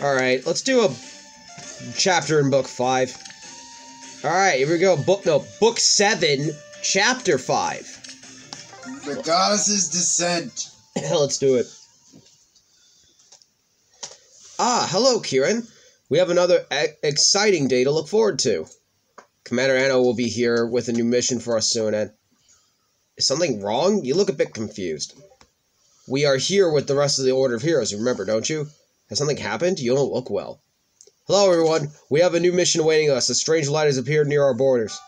Alright, let's do a chapter in book five. Alright, here we go. Book no, book seven, chapter five. The goddess's descent. let's do it. Ah, hello, Kiran. We have another e- exciting day to look forward to. Commander Anna will be here with a new mission for us soon, and is something wrong? You look a bit confused. We are here with the rest of the Order of Heroes, remember, don't you? Has something happened? You don't look well. Hello, everyone. We have a new mission awaiting us. A strange light has appeared near our borders.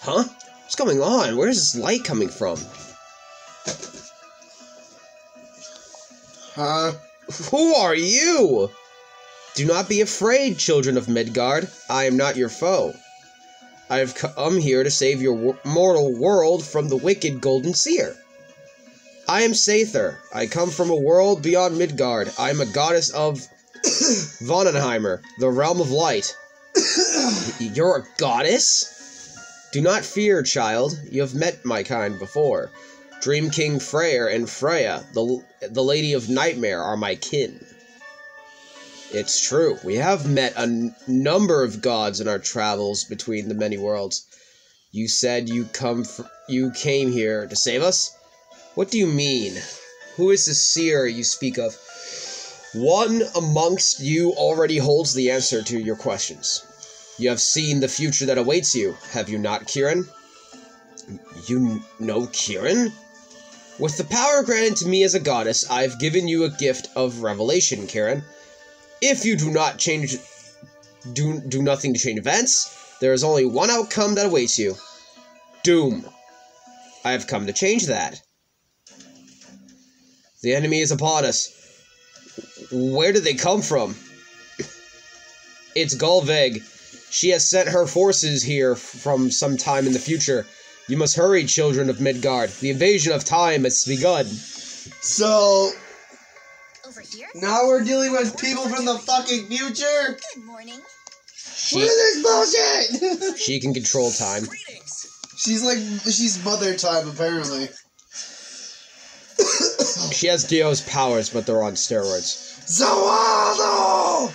Huh? What's going on? Where is this light coming from? Huh? Who are you? Do not be afraid, children of Midgard. I am not your foe. I have come here to save your mortal world from the wicked Golden Seer. I am Seiðr. I come from a world beyond Midgard. I am a goddess of Vonenheimer, the realm of light. You're a goddess? Do not fear, child. You have met my kind before. Dream King Freyr and Freyja, the, the Lady of Nightmare, are my kin. It's true. We have met a number of gods in our travels between the many worlds. You said you come fr- you came here to save us? What do you mean? Who is the seer you speak of? One amongst you already holds the answer to your questions. You have seen the future that awaits you, have you not, Kiran? You know Kiran? With the power granted to me as a goddess, I've given you a gift of revelation, Kiran. If you do not change do do nothing to change events, there is only one outcome that awaits you. Doom. I have come to change that. The enemy is upon us. Where did they come from? It's Gullveig. She has sent her forces here from some time in the future. You must hurry, children of Midgard. The invasion of time has begun. So now we're dealing with people from the fucking future. Good morning. She, What is this bullshit? she can control time. she's like she's mother time apparently. She has Dio's powers, but they're on steroids. Za Warudo!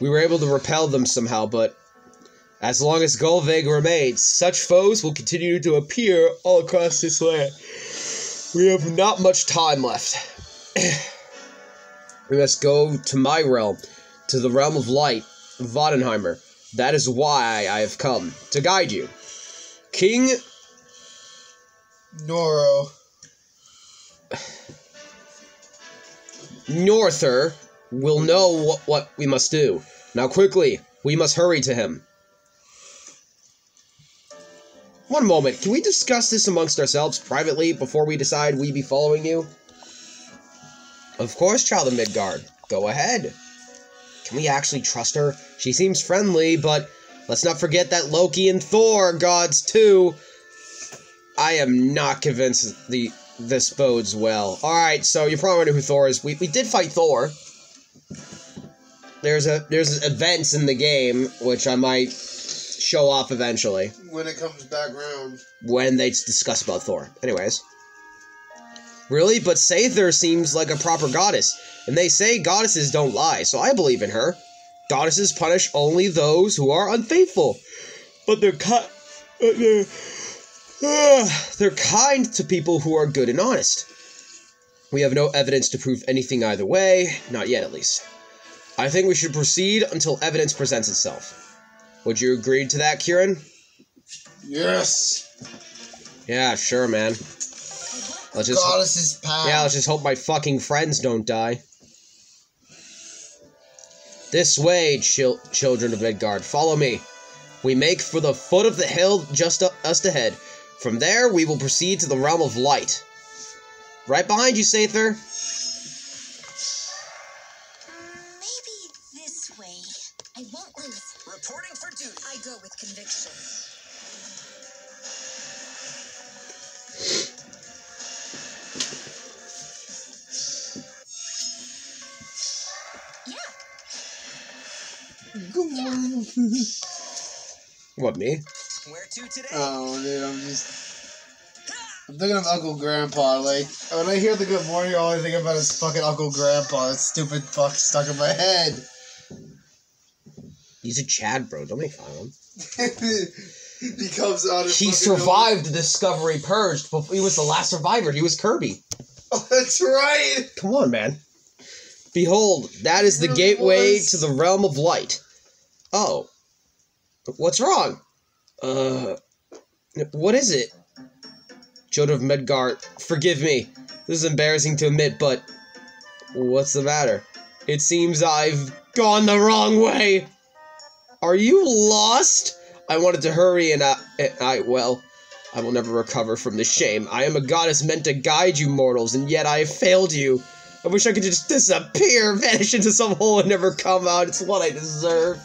We were able to repel them somehow, but as long as Gullveig remains, such foes will continue to appear all across this land. We have not much time left. we must go to my realm, to the realm of light, Vadenheimer. That is why I have come, to guide you. King Noro. Norther will know what, what we must do. Now, quickly, we must hurry to him. One moment, can we discuss this amongst ourselves privately before we decide we be following you? Of course, child of Midgard. Go ahead. Can we actually trust her? She seems friendly, but let's not forget that Loki and Thor are gods too. I am not convinced the this bodes well. Alright, so you probably know who Thor is. We, we did fight Thor. There's a there's events in the game which I might show off eventually When it comes back around. when they discuss about Thor. Anyways. Really? But Seiðr seems like a proper goddess. And they say goddesses don't lie, so I believe in her. Goddesses punish only those who are unfaithful. But they're cut. But they're, uh, they're kind to people who are good and honest. We have no evidence to prove anything either way, not yet at least. I think we should proceed until evidence presents itself. Would you agree to that, Kiran? Yes. Yeah, sure, man. Let's just Goddess's power. yeah, let's just hope my fucking friends don't die. This way, chil- children of Midgard, follow me. We make for the foot of the hill just u- just ahead. From there, we will proceed to the realm of light. Right behind you, Seiðr. Maybe this way. I won't lose. Reporting for duty. I go with conviction. Good morning. What me? Where to today? Oh, dude, I'm just. I'm thinking of Uncle Grandpa. Like, when I hear the good morning, all I think about is fucking Uncle Grandpa. That stupid fuck stuck in my head. He's a Chad, bro. Don't make fun of him. he comes out. and He survived the Discovery Purged. Before he was the last survivor. He was Kirby. Oh, that's right. Come on, man. Behold, that is the Really gateway was. to the realm of light. Oh. What's wrong? Uh. What is it? Children of Midgard, forgive me. This is embarrassing to admit, but. What's the matter? It seems I've gone the wrong way. Are you lost? I wanted to hurry and I, I well, I will never recover from this shame. I am a goddess meant to guide you mortals, and yet I have failed you. I wish I could just disappear, vanish into some hole, and never come out. It's what I deserve.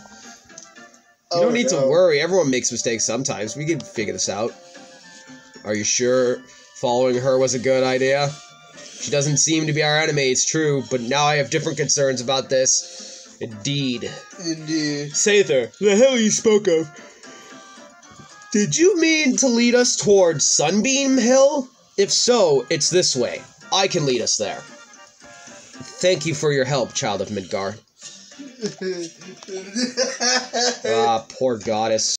You Oh, don't need to worry. Everyone makes mistakes sometimes. We can figure this out. Are you sure following her was a good idea? She doesn't seem to be our enemy, it's true, but now I have different concerns about this. Indeed. Indeed. Seiðr, the hell you spoke of? Did you mean to lead us towards Sunbeam Hill? If so, it's this way. I can lead us there. Thank you for your help, child of Midgard. Ah, poor goddess.